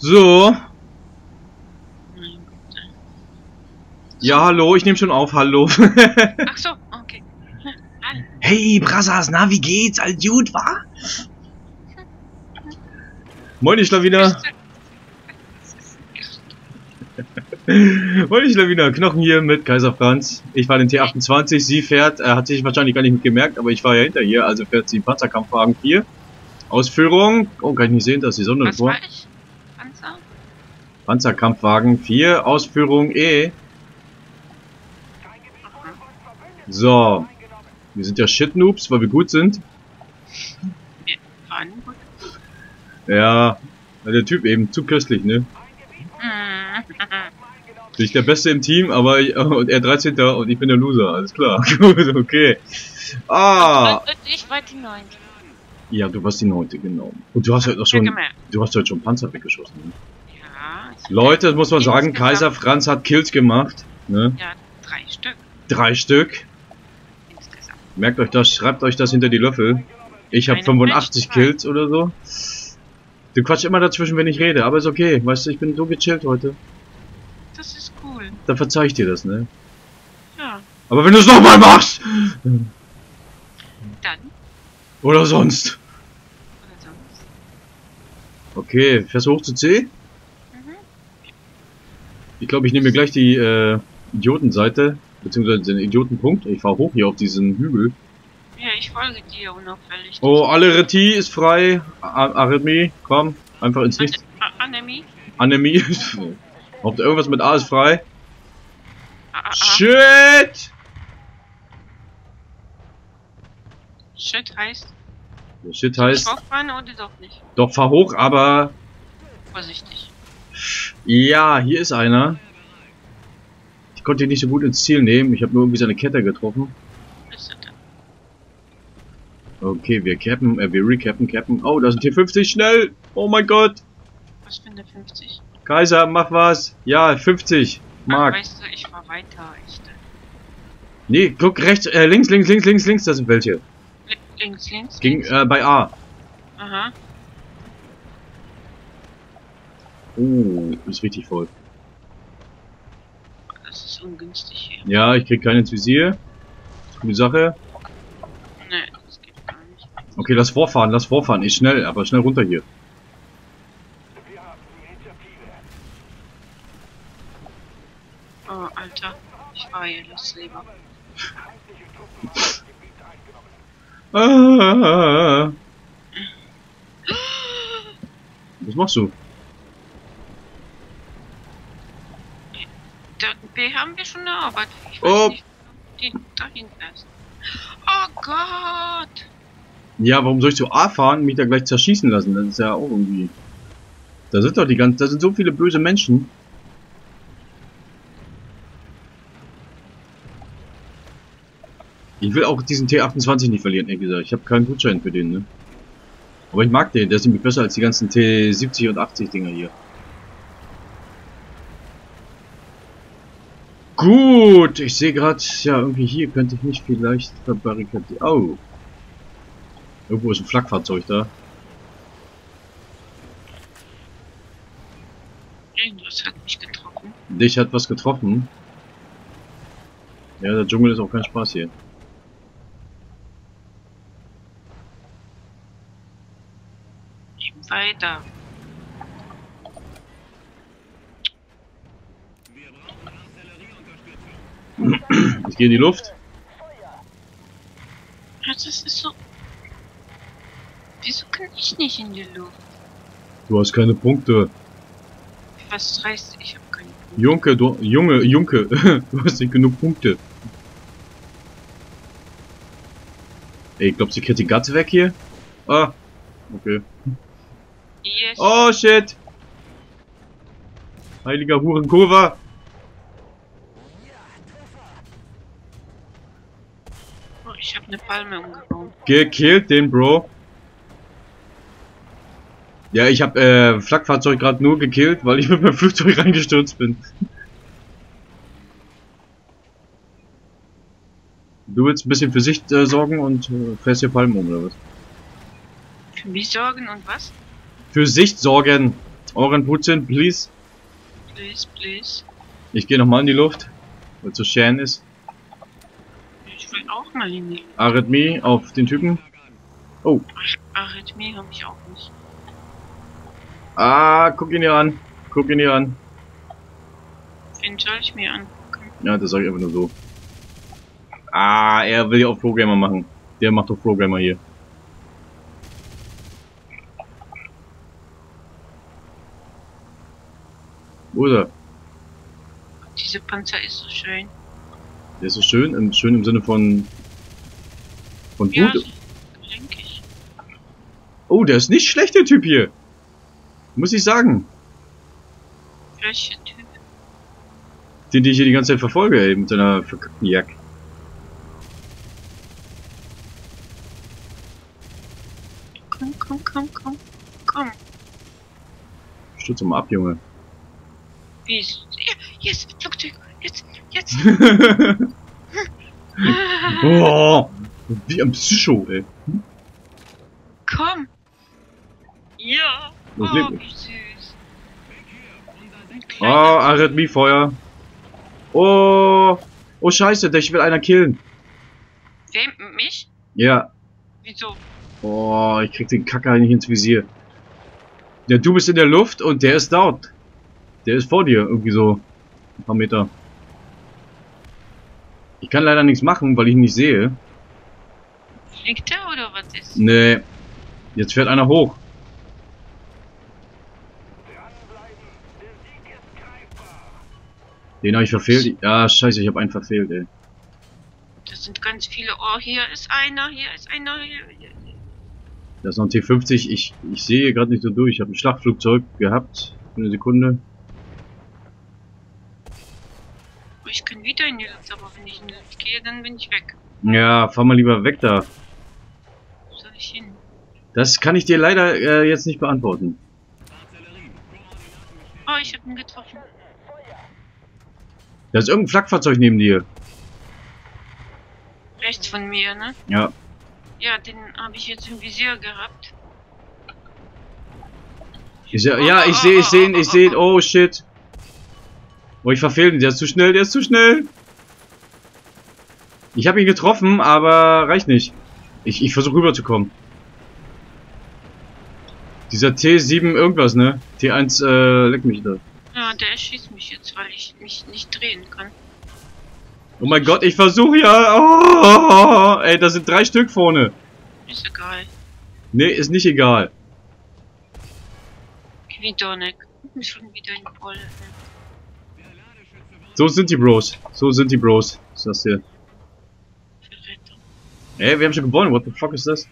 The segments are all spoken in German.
So. Ja, hallo, ich nehme schon auf, hallo. Ach so, okay. Hey, Brassas, na, wie geht's? All gut, wa? Moin, ich Schlawiner. Moin, ich Schlawiner. Knochen hier mit Kaiser Franz. Ich fahre den T28, sie fährt, er hat sich wahrscheinlich gar nicht gemerkt, aber ich fahre ja hinter ihr, also fährt sie Panzerkampfwagen 4. Ausführung, oh, kann ich nicht sehen, da ist die Sonne Was vor. war ich? Panzer? Panzerkampfwagen 4, Ausführung E. So. Wir sind ja Shit-Noobs, weil wir gut sind. Ja, der Typ eben, zu köstlich, ne? Hm. Bin ich der Beste im Team, aber ich, und er 13. und ich bin der Loser, alles klar. Gut, okay. Ah! Ich war die Neunte. Ja, du warst die Neunte, genau. Und du hast heute auch schon, gemerkt. du hast heute schon Panzer weggeschossen. Ne? Leute, das muss man sagen, Kaiser Franz hat Kills gemacht. Ne? Ja, drei Stück Drei Stück. insgesamt. Merkt euch das, schreibt euch das hinter die Löffel. Ich habe Eine 85 Menschheit. Kills oder so. Du quatsch immer dazwischen, wenn ich rede, aber ist okay. Weißt du, ich bin so gechillt heute. Das ist cool. Dann verzeih ich dir das, ne? Ja, Aber wenn du es nochmal machst! dann Oder sonst. oder sonst. Okay, fährst du hoch zu C? Ich glaube, ich nehme mir gleich die äh, Idiotenseite, beziehungsweise den Idiotenpunkt. Ich fahre hoch hier auf diesen Hügel. Ja, ich folge dir unauffällig. Oh, alle Retie ist frei. Arrhythmie, komm, einfach ins Nichts. A- Annemie? Anämie. Habt ihr irgendwas mit A ist frei? Shit! Shit heißt. Shit heißt, hochfahren oder doch nicht? doch fahr hoch, aber Vorsichtig. Ja, hier ist einer. Ich konnte ihn nicht so gut ins Ziel nehmen. Ich habe nur irgendwie seine Kette getroffen. Okay, wir cappen, äh, wir recappen, cappen. Oh, da sind hier 50, schnell! Oh mein Gott! Was für eine 50? Kaiser, mach was! Ja, 50! Ach, Mark! weißt du, ich war weiter. Dachte, Nee, guck rechts, äh, links, links, links, links, links, da sind welche. li- links, links. Ging, links. äh, bei A. Aha. Oh, ist richtig voll. Das ist ungünstig hier. Ja, ich krieg keinen ins Visier. Gute Sache. Nee, das geht gar nicht. Okay, lass vorfahren, lass vorfahren. Ich schnell, aber schnell runter hier. Oh, Alter. Ich fahre hier los lieber. Ah. Was machst du? Da, die haben wir schon erarbeitet. Ich weiß Oh. ob die dahin fährst. Oh Gott! Ja, warum soll ich zu A fahren und mich da gleich zerschießen lassen? Das ist ja auch irgendwie. Da sind doch die ganzen, da sind so viele böse Menschen. Ich will auch diesen T28 nicht verlieren, ehrlich gesagt. Ich habe keinen Gutschein für den, ne? Aber ich mag den, der ist nämlich besser als die ganzen T70 und 80 Dinger hier. Gut, ich sehe gerade, ja, irgendwie hier könnte ich mich vielleicht verbarrikadieren. Oh. Irgendwo ist ein Flakfahrzeug da. Irgendwas hat mich getroffen. Dich hat was getroffen. Ja, der Dschungel ist auch kein Spaß hier. Eben weiter. Ich gehe in die Luft. Das ist so. Wieso kann ich nicht in die Luft? Du hast keine Punkte. Was heißt, ich habe keine Punkte? Junke, du, Junge, Junke, du hast nicht genug Punkte. Ey, ich glaub, sie kriegt die Gatze weg hier? Ah, okay. Yes. Oh, shit! Heiliger Hurenkurva! Oh, ich habe eine Palme umgebaut. Gekillt den Bro. Ja, ich habe äh, Flakfahrzeug gerade nur gekillt, weil ich mit meinem Flugzeug reingestürzt bin. Du willst ein bisschen für Sicht äh, sorgen und äh, fährst hier Palmen um, oder was? Für mich sorgen und was? Für Sicht sorgen. Oren Putin, please. Please, please. Ich gehe nochmal in die Luft, weil es so schön ist. Auch mal in die Arrhythmie auf den Typen. Oh, Arrhythmie habe ich auch nicht. ah, guck ihn hier an. Guck ihn hier an. Wen soll ich mir angucken? Ja, das sage ich einfach nur so. Ah, er will ja auch Programmer machen. Der macht doch Programmer hier. Wo ist er? Diese Panzer ist so schön. Der ist so schön, im, schön im Sinne von von Ja, gut. denke ich. Oh, der ist nicht schlecht, der Typ hier. Muss ich sagen. Welcher Typ? Den, den ich hier die ganze Zeit verfolge, ey, mit seiner verkackten Jacke. Komm, komm, komm, komm. Komm. Doch mal ab, Junge. Wie ist. Yes, Flugzeug. Jetzt, jetzt. oh, wie ein Psycho, ey. komm. Ja. Oh, süß. Oh, kleiner- Arrhythmie, Feuer. Oh, oh Scheiße, ich will einer killen. Wem? Mich? Ja. Wieso? Oh, ich krieg den Kacker nicht ins Visier. Ja, du bist in der Luft und der ist dort. Der ist vor dir, irgendwie so ein paar Meter. Ich kann leider nichts machen, weil ich ihn nicht sehe. Fliegt er oder was ist? Nee. Jetzt fährt einer hoch. Den habe ich verfehlt. Ja, scheiße, ich habe einen verfehlt, ey. Das sind ganz viele. Oh, hier ist einer, hier ist einer. Hier, hier. Das ist noch ein T50. Ich, ich sehe gerade nicht so durch. Ich habe ein Schlachtflugzeug gehabt. Eine Sekunde. Oh, ich kann wieder in die Luft, aber wenn ich in die Luft gehe, dann bin ich weg. Ja, fahr mal lieber weg da. Wo soll ich hin? Das kann ich dir leider äh, jetzt nicht beantworten. Oh, ich habe ihn getroffen. Da ist irgendein Flakfahrzeug neben dir. Rechts von mir, ne? Ja. Ja, den habe ich jetzt im Visier gehabt. Ich seh, ja, ich sehe, ich sehe ihn, ich sehe ihn. Oh shit. Oh, ich verfehle ihn. Der ist zu schnell, der ist zu schnell. Ich habe ihn getroffen, aber reicht nicht. Ich, ich versuche rüberzukommen. Dieser T7 irgendwas, ne? T1, äh, leck mich da. Ja, der erschießt mich jetzt, weil ich mich nicht drehen kann. Oh mein Gott, ich versuche ja. Oh, ey, da sind drei Stück vorne. Ist egal. Nee, ist nicht egal. Kvidonek. Schon wieder in die Wolle. So sind die Bros. So sind die Bros. Ist das hier? Ey, wir haben schon gewonnen. What the fuck ist das?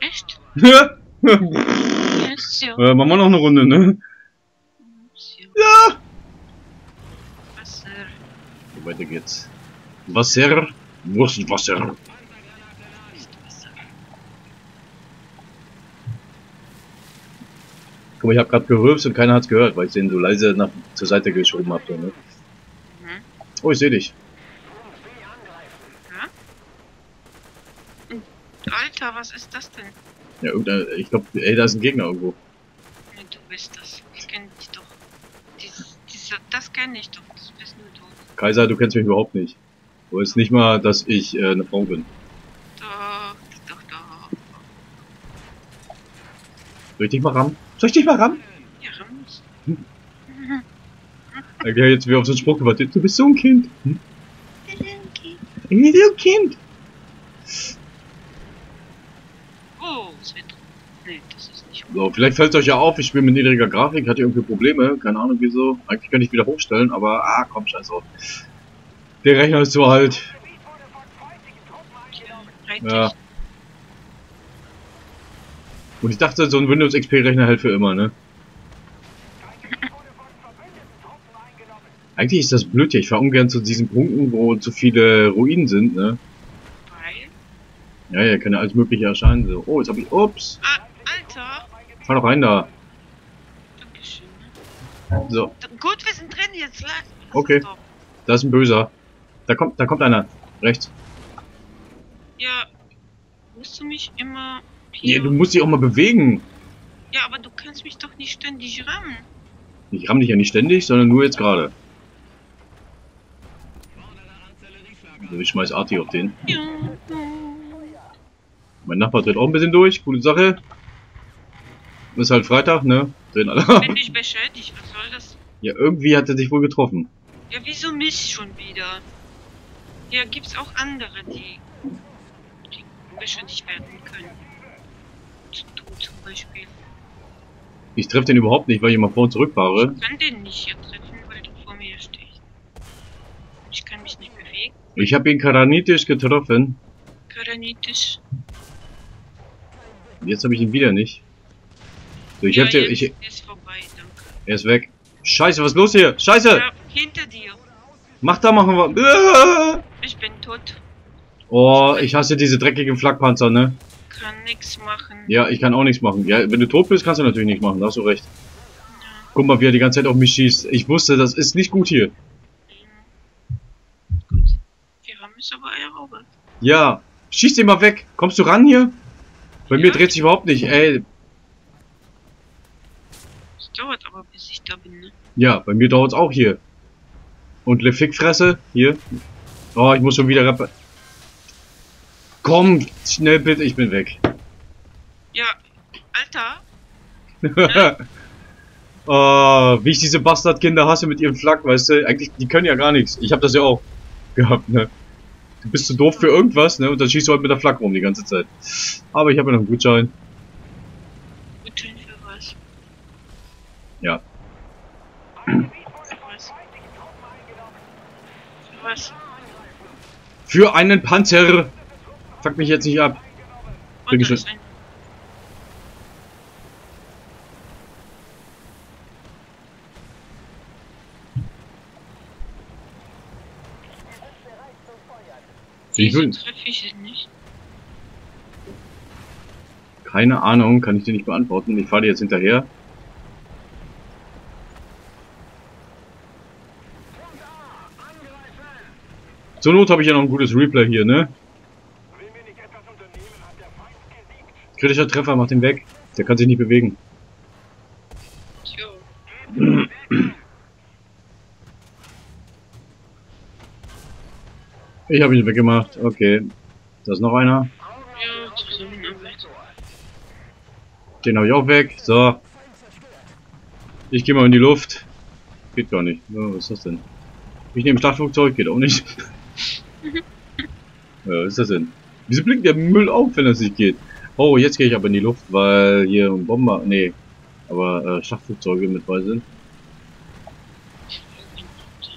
Echt? äh, Yes, ja. machen wir noch eine Runde, ne? Ja. Wasser. Weiter geht's. Wasser. Wurstwasser. Guck mal, ich hab grad gerülpst und keiner hat's gehört, weil ich den so leise nach zur Seite geschoben hab. So, ne? Mhm. Oh, ich sehe dich. Alter, was ist das denn? Ja, irgendein, ich glaube, ey, da ist ein Gegner irgendwo. Nee, du bist das. Ich kenn dich doch. Dies, dieser, das kenne ich doch. Das bist nur du. Kaiser, du kennst mich überhaupt nicht. Du weißt nicht mal, dass ich äh, eine Frau bin. Doch, doch, doch. Soll ich dich mal rammen? Soll ich dich mal rammen? Ja, Rams. Ich hab jetzt wieder auf so einen Spruch gewartet. Du bist so ein Kind. Hm? Ich bin so ein Kind. Oh, es wird. Nee, das ist nicht. So, vielleicht fällt es euch ja auf, ich spiele mit niedriger Grafik, hatte irgendwie Probleme, keine Ahnung wieso. Eigentlich kann ich wieder hochstellen, aber ah, komm, scheiß auf. Der Rechner ist zu alt. Ja. Und ich dachte, so ein Windows XP Rechner hält für immer, ne? Eigentlich ist das blöd hier. Ich fahre ungern zu diesen Punkten, wo zu viele Ruinen sind, ne? Ja, ja, kann ja alles mögliche erscheinen. So. Oh, jetzt hab ich. Ups! Ah! Fahr doch rein da. Dankeschön. So, Gut, wir sind drin jetzt. Lass Okay. es doch. da ist ein Böser. Da kommt, da kommt einer. Rechts. Ja. Musst du mich immer. Hier. du musst dich auch mal bewegen. Ja, aber du kannst mich doch nicht ständig rammen. Ich ramm dich ja nicht ständig, sondern nur jetzt gerade. Also ich schmeiß Arti auf den. Ja. Mein Nachbar dreht auch ein bisschen durch. Gute Sache. Ist halt Freitag, ne? Drehen alle. Bin ich beschädigt, was soll das? ja, irgendwie hat er sich wohl getroffen. Ja, wieso mich schon wieder? Hier gibt's auch andere, die, die beschädigt werden können. Du zum Beispiel. Ich treffe den überhaupt nicht, weil ich immer vor und zurück fahre. Ich kann den nicht hier treffen, weil du vor mir stehst. Ich kann mich nicht bewegen. Ich habe ihn karanitisch getroffen. Karanitisch. Jetzt habe ich ihn wieder nicht. So, ich ja, hab dir, ich, ist vorbei, danke. er ist weg. Scheiße, was ist los hier? Scheiße! Ja, hinter dir. Mach da, machen wir. Ich bin tot. Oh, ich hasse diese dreckigen Flakpanzer, ne? Kann nix machen. Ja, ich kann auch nichts machen. Ja, wenn du tot bist, kannst du natürlich nichts machen, da hast du recht. Ja. Guck mal, wie er die ganze Zeit auf mich schießt. Ich wusste, das ist nicht gut hier. Gut. Wir haben es aber erobert. Ja, schieß den mal weg. Kommst du ran hier? Bei mir Ja. dreht sich überhaupt nicht. Ey, Es dauert aber, bis ich da bin, ne? ja, bei mir dauert's auch hier. Und Le Fickfresse, hier. Oh, ich muss schon wieder rap Komm, schnell bitte, ich bin weg. Ja, Alter. oh, wie ich diese Bastardkinder hasse mit ihrem Flak, weißt du? Eigentlich, die können ja gar nichts. Ich habe das ja auch gehabt, ne? Du bist zu doof für irgendwas, ne? Und dann schießt du halt mit der Flak rum die ganze Zeit. Aber ich habe ja noch einen. Gutschein für was? Ja. Für was? Für einen Panzer! Fuck mich jetzt nicht ab. Bin da ich will, keine Ahnung, kann ich dir nicht beantworten. Ich fahre dir jetzt hinterher. Zur Not habe ich ja noch ein gutes Replay hier, ne? Kritischer Treffer, mach den weg. Der kann sich nicht bewegen. Ich habe ihn weggemacht. Okay. Da ist noch einer. Den habe ich auch weg. So. Ich gehe mal in die Luft. Geht gar nicht. Was ist das denn? Ich nehme Startflugzeug, geht auch nicht. ja, was ist das denn? Wieso blinkt der Müll auf, wenn das nicht geht? Oh, jetzt gehe ich aber in die Luft, weil hier ein Bomber. Nee. Aber äh, Schlachtflugzeuge mit bei sind.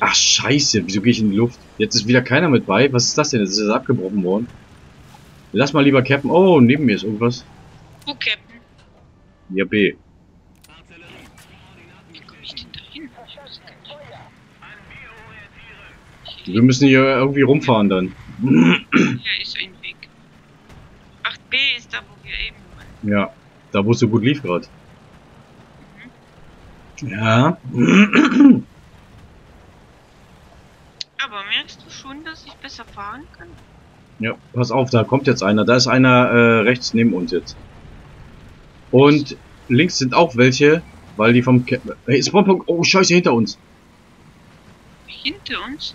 Ach scheiße, wieso gehe ich in die Luft? Jetzt ist wieder keiner mit bei. Was ist das denn? Jetzt ist das abgebrochen worden. Lass mal lieber cappen. Oh, neben mir ist irgendwas. Wo, Captain? Ja, B. Wir müssen hier irgendwie rumfahren dann. Hier ist ein Weg. 8b ist da, wo wir eben waren. Ja, da wo es so gut lief gerade. Ja. Aber merkst du schon, dass ich besser fahren kann? Ja, pass auf, da kommt jetzt einer. Da ist einer äh, rechts neben uns jetzt. Und links sind auch welche, weil die vom... Ke hey, Spawnpunkt. Oh, scheiße, hinter uns. Hinter uns?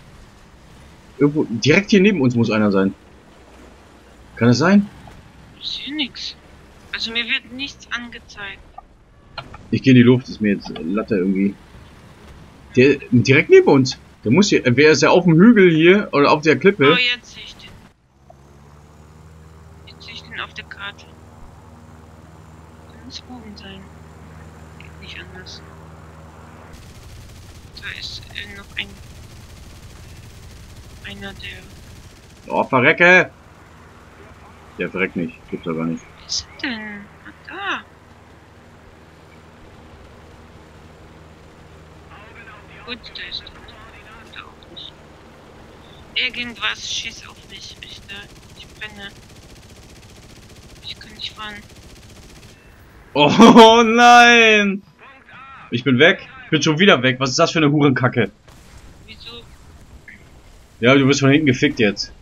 Irgendwo, direkt hier neben uns muss einer sein. Kann es sein? Ich sehe nichts. Also mir wird nichts angezeigt. Ich gehe in die Luft, ist mir jetzt Latte irgendwie. Der direkt neben uns. Der muss hier. Wer ist ja auf dem Hügel hier oder auf der Oh, Klippe? jetzt sehe ich den. Jetzt sehe ich den auf der Karte. Kann es oben sein. Geht nicht anders. Da ist äh, noch ein... Einer, der... Oh, verrecke! Der verreckt nicht. Gibt's gar nicht. Wo ist denn? Da. Gut, da ist er. Da auch nicht. Irgendwas schießt auf mich. Ich, da, ich brenne. Ich kann nicht fahren. Oh nein! Ich bin weg. Ich bin schon wieder weg. Was ist das für eine Hurenkacke? Ja, du bist von hinten gefickt jetzt.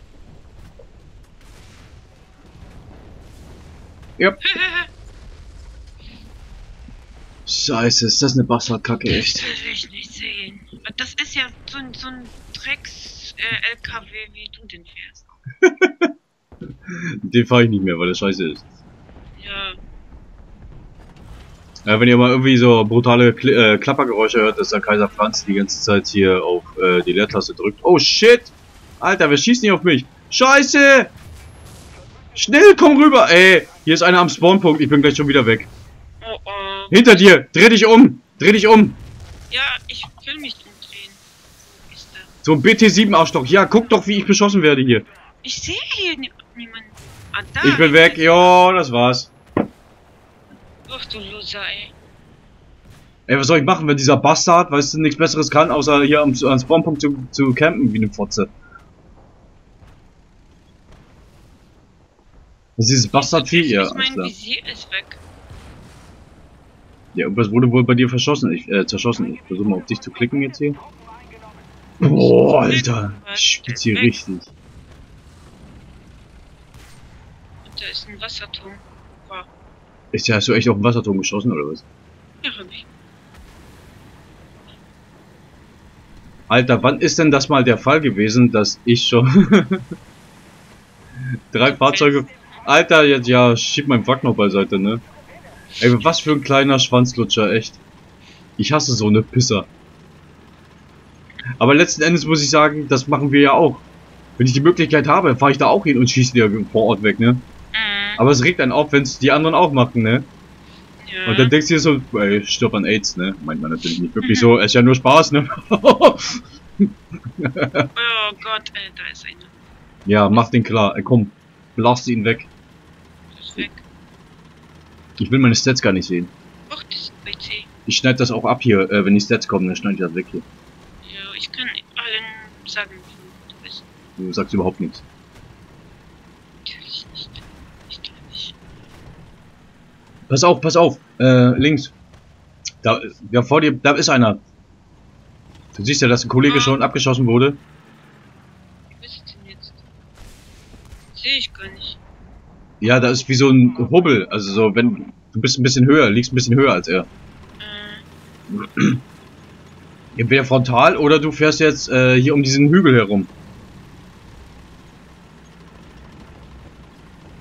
Ja. Scheiße, ist das eine Bastardkacke, echt. Das will ich nicht sehen. Das ist ja so ein, so ein Drecks-LKW, wie du den fährst. Den fahre ich nicht mehr, weil das scheiße ist. Ja, Ja, wenn ihr mal irgendwie so brutale Kli äh, Klappergeräusche hört, dass der Kaiser Franz die ganze Zeit hier auf äh, die Leertaste drückt. Oh shit! Alter, wer schießt nicht auf mich? Scheiße! Schnell, komm rüber! Ey, hier ist einer am Spawnpunkt, ich bin gleich schon wieder weg. oh oh. Hinter dir! Dreh dich um! Dreh dich um! Ja, ich will mich umdrehen. So ein BT-7-Arschloch. Ja, guck doch, wie ich beschossen werde hier. Ich sehe hier nie niemanden. Ah. Ich bin weg. Jo, das war's. Ach du Loser, ey. Ey, was soll ich machen, wenn dieser Bastard, weißt du, nichts besseres kann, außer hier am, am Spawnpunkt zu, zu campen wie eine Fotze. Das ist dieses Bastardvieh, ja, alles mein. Visier ist weg. Ja, irgendwas wurde wohl bei dir verschossen, ich, äh, zerschossen. Ich versuche mal auf dich zu klicken jetzt hier. Boah, Alter. Ich spitze hier richtig. Und da ist ein Wasserturm. Ist ja, hast du echt auf den Wasserturm geschossen, oder was? Ja, ich. Alter, wann ist denn das mal der Fall gewesen, dass ich schon drei Fahrzeuge... Alter, jetzt ja, schieb mein Wrack noch beiseite, ne? Ey, was für ein kleiner Schwanzlutscher, echt. Ich hasse so eine Pisser. Aber letzten Endes muss ich sagen, das machen wir ja auch. Wenn ich die Möglichkeit habe, fahre ich da auch hin und schieße die vor Ort weg, ne? Aber es regt einen auf, wenn es die anderen auch machen, ne? ja. Und dann denkst du dir so, ey, stirb an AIDS, ne? Meint man natürlich nicht wirklich so, ist ja nur Spaß, ne? oh Gott, ey, da ist einer. ja, mach den klar, ey, komm, blast ihn weg. Das ist weg. Ich will meine Stats gar nicht sehen. Ach, das ist WC. Ich schneide das auch ab hier, äh, wenn die Stats kommen, dann schneide ich das weg hier. Ja, ich kann allen sagen, wie du bist. Du sagst überhaupt nichts. Natürlich nicht. Ich doch nicht. Pass auf, pass auf, äh, links. Da, ja, vor dir, da ist einer. Du siehst ja, dass ein Kollege Ah. schon abgeschossen wurde. Wie bist du denn jetzt? Sehe ich gar nicht. Ja, da ist wie so ein Hubbel, also so, wenn, du bist ein bisschen höher, liegst ein bisschen höher als er. Äh, Entweder frontal oder du fährst jetzt äh, hier um diesen Hügel herum.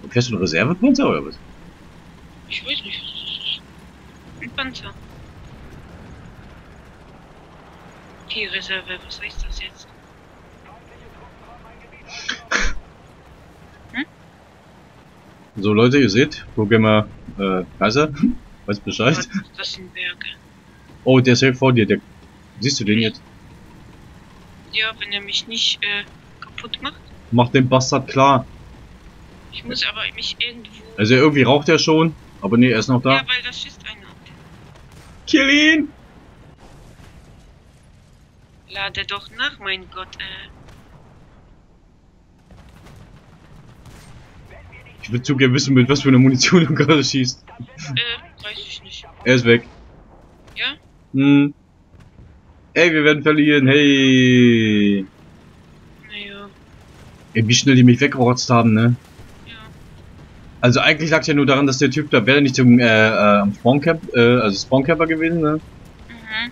Fährst du einen Reservepanzer oder was? Ich weiß nicht. Ein Panzer. Die Reserve, was heißt das jetzt? So Leute, ihr seht, mal, äh, Kaiser, weiß Bescheid. Was, das sind Berge. Oh, der ist direkt vor dir, der, siehst du den jetzt? Ja, wenn er mich nicht äh, kaputt macht. Mach den Bastard klar. Ich muss aber mich irgendwo. Also irgendwie raucht er schon, aber nee, er ist noch da. Ja, weil da schießt einer. Kill ihn! Lade doch nach, mein Gott, äh. Ich würde zu gerne wissen, mit was für einer Munition du gerade schießt. Äh, weiß ich nicht. Er ist weg. Ja? Hm. Ey, wir werden verlieren, hey. Naja, Ey, wie schnell die mich weggerotzt haben, ne? Also eigentlich lag ja nur daran, dass der Typ da wäre nicht zum äh, äh, am Spawncamp, äh, also Spawncamper gewesen, ne? Mhm.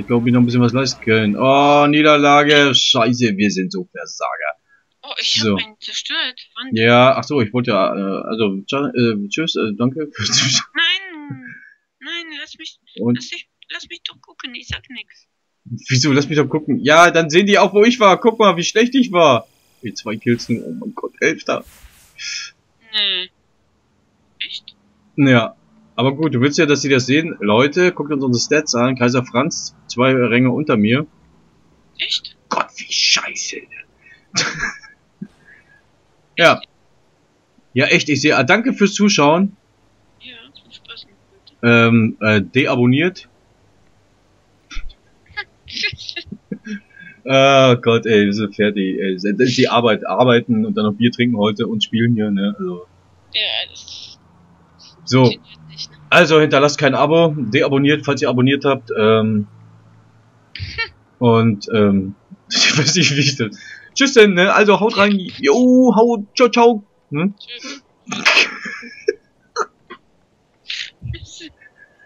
Ich glaube, ich noch ein bisschen was leisten können. Oh, Niederlage. Scheiße, wir sind so Versager. Oh, ich So. hab einen zerstört. Wann? Ja, ach so, ich wollte ja, äh, also, äh, tschüss, äh, danke. Nein! Nein, lass mich. Und Lass, ich, lass mich doch gucken, ich sag nix. wieso, lass mich doch gucken. Ja, dann sehen die auch, wo ich war. Guck mal, wie schlecht ich war. Die zwei Kills oh mein Gott, Elfter. Nee. Echt? Ja, aber gut, du willst ja, dass sie das sehen. Leute, guckt uns unsere Stats an. Kaiser Franz, zwei Ränge unter mir. Echt? Gott, wie scheiße. ja. Ja, echt, ich sehe, ah, danke fürs Zuschauen. Ja, macht Spaß. Ähm, äh, deabonniert. Ah Gott, ey, wir sind fertig. Ey. Das ist die Arbeit. Arbeiten und dann noch Bier trinken heute und spielen hier, ne? Also, ja, das so, ne? also hinterlasst kein Abo, deabonniert, falls ihr abonniert habt. Ähm, und, ähm, ich weiß nicht, wie ich das... Tschüss denn, ne? Also haut rein. Jo, haut, ciao, ciao. Ne? Tschüss.